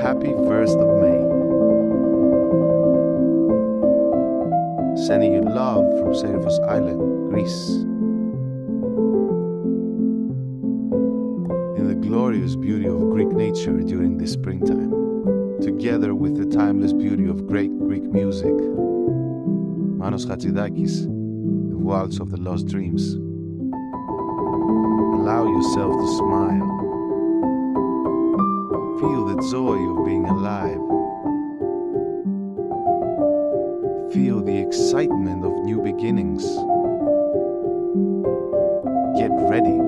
Happy 1st of May. Sending you love from Serifos Island, Greece. In the glorious beauty of Greek nature during this springtime, together with the timeless beauty of great Greek music, Manos Hatzidakis, The Waltz of the Lost Dreams. Allow yourself to smile. Feel the joy of being alive. Feel the excitement of new beginnings. Get ready